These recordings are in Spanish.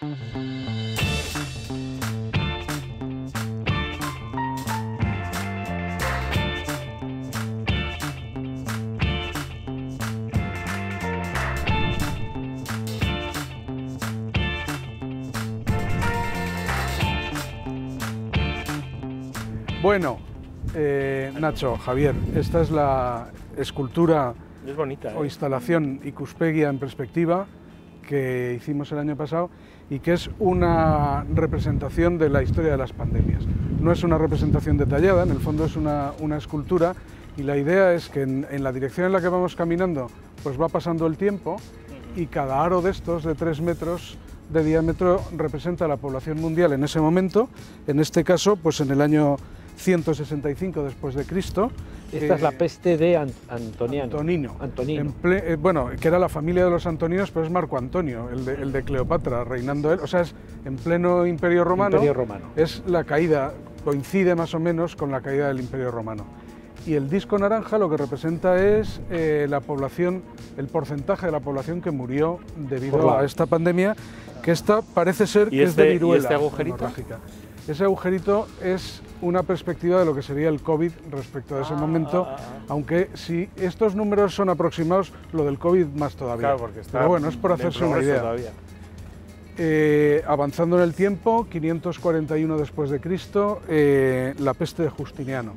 Bueno, eh, Nacho, Javier, esta es la escultura Es bonita. o ¿eh? instalación Icuspegia en perspectiva que hicimos el año pasado y que es una representación de la historia de las pandemias. No es una representación detallada, en el fondo es una, una escultura y la idea es que en, la dirección en la que vamos caminando pues va pasando el tiempo y cada aro de estos de tres metros de diámetro representa la población mundial en ese momento, en este caso pues en el año 165 después de Cristo. Esta es la eh, peste de An- Antoniano. Antonino. Antonino. Eh, bueno, que era la familia de los Antoninos, pero es Marco Antonio, el de, el de Cleopatra, reinando él. O sea, es en pleno Imperio Romano. Imperio Romano. Es la caída, coincide más o menos con la caída del Imperio Romano. Y el disco naranja lo que representa es eh, la población, el porcentaje de la población que murió debido la- a esta pandemia, que esta parece ser ¿Y que es de este- y viruela. este agujerito? Ese agujerito es una perspectiva de lo que sería el COVID respecto a ese Ah, momento, ah, ah. aunque si estos números son aproximados, lo del COVID más todavía. Claro, porque está Pero bueno, es por hacerse una idea. Eh, avanzando en el tiempo, 541 después de Cristo, eh, la peste de Justiniano.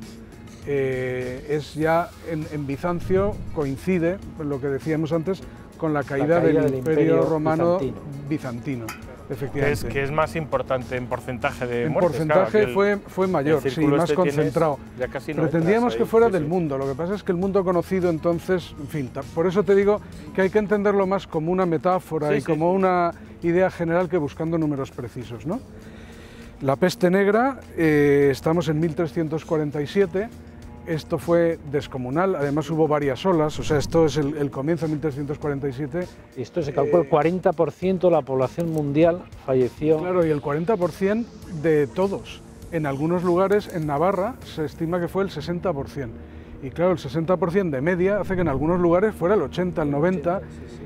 Eh, es ya en, en Bizancio, coincide, con lo que decíamos antes, con la caída, caída del, del Imperio, Imperio Romano bizantino. bizantino, Que es, que es más importante en porcentaje de en muertes. porcentaje el- fue, fue mayor, sí, más este concentrado. ya casi no Pretendíamos que fuera sí, del sí. mundo, lo que pasa es que el mundo conocido entonces, en fin, por eso te digo que hay que entenderlo más como una metáfora y como una idea general que buscando números precisos. ¿no? La peste negra, eh, estamos en 1347, esto fue descomunal, además hubo varias olas, o sea, esto es el, el comienzo de 1347, Esto se calcula, el 40% de la población mundial falleció. Claro, y el 40% de todos. En algunos lugares, en Navarra, se estima que fue el 60%. Y claro, el 60% de media hace que en algunos lugares fuera el 80, el 90,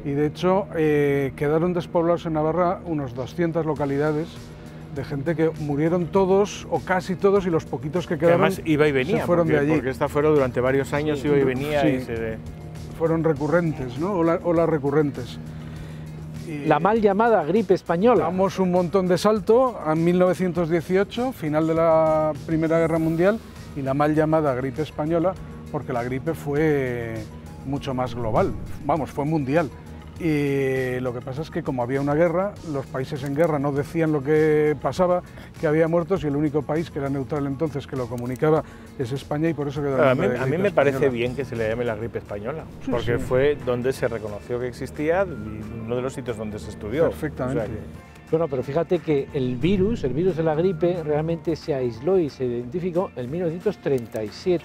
y de hecho eh, quedaron despoblados en Navarra unos 200 localidades de gente que murieron todos o casi todos y los poquitos que Que quedaron además iba y venía, se fueron porque, de allí. porque esta fueron durante varios años, Sí. iba y venía y Sí. se... fueron recurrentes, ¿no? Ola- olas recurrentes. Y- La mal llamada gripe española. Damos un montón de salto a 1918, final de la Primera Guerra Mundial, y la mal llamada gripe española, porque la gripe fue mucho más global, vamos, fue mundial. Y lo que pasa es que como había una guerra, los países en guerra no decían lo que pasaba, que había muertos, y el único país que era neutral entonces que lo comunicaba es España, y por eso quedó A mí, a mí me parece bien que se le llame la gripe española, Sí, porque sí. fue donde se reconoció que existía y uno de los sitios donde se estudió. Perfectamente. O sea que- Bueno, pero fíjate que el virus, el virus de la gripe, realmente se aisló y se identificó en 1937.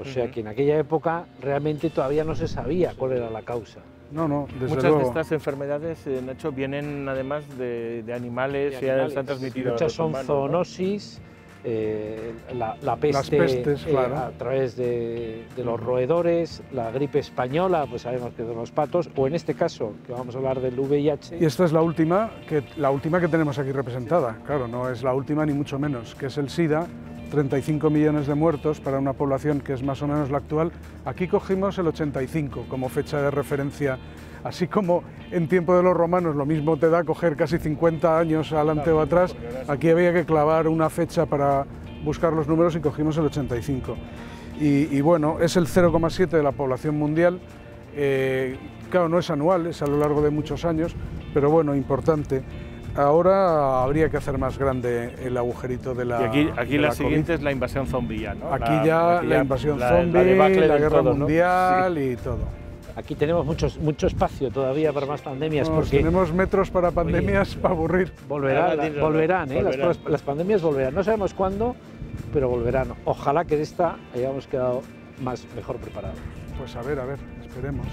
O sea que en aquella época realmente todavía no se sabía cuál era la causa. No, no, desde Muchas luego. de estas enfermedades, eh, Nacho, vienen además de, de animales, De y se han transmitido Muchas son humanos, ¿no? zoonosis, eh, la, la peste pestes, eh, claro. a través de, de los roedores, la gripe española, pues sabemos que de los patos, o en este caso, que vamos a hablar del VIH, Y esta es la última, que, la última que tenemos aquí representada. Claro, no es la última ni mucho menos, que es el SIDA, 35 millones de muertos para una población que es más o menos la actual. Aquí cogimos el 85 como fecha de referencia. Así como en tiempo de los romanos lo mismo te da coger casi 50 años adelante o atrás, aquí había que clavar una fecha para buscar los números y cogimos el 85. Y, bueno, es el 0,7 de la población mundial. Eh, claro, no es anual, es a lo largo de muchos años, pero bueno, importante. Ahora habría que hacer más grande el agujerito de la. Y aquí, aquí la, siguiente es la invasión zombie ya, ¿no? Aquí La- ya aquí la invasión la- zombie, la, guerra todo, ¿no? mundial y todo. aquí tenemos muchos, mucho espacio todavía para más pandemias, Nos porque tenemos metros para pandemias para aburrir. volverán, volverán, ¿eh? Las, volverán. las pandemias volverán. No sabemos cuándo, pero volverán. Ojalá que de esta hayamos quedado más, mejor preparados. Pues a ver, a ver, esperemos.